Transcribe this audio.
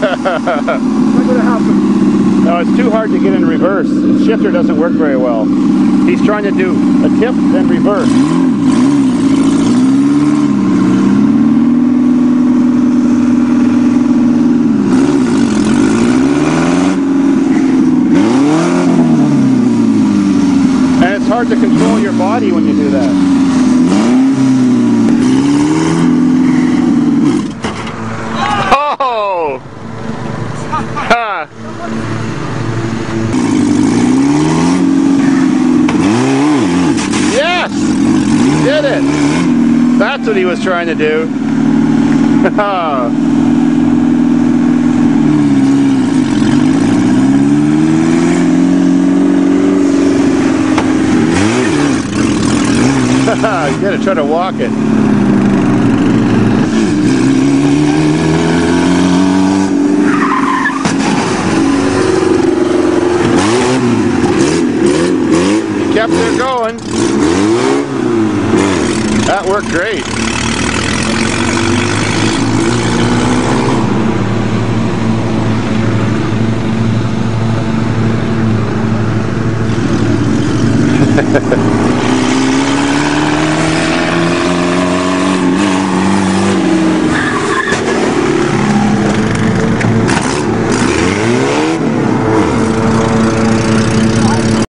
going to happen? No, it's too hard to get in reverse. The shifter doesn't work very well. He's trying to do a tip, then reverse. And it's hard to control your body when you do that. Oh! Ha! Yes! Did it! That's what he was trying to do. you gotta try to walk it. kept it going. That worked great. Ha ha ha.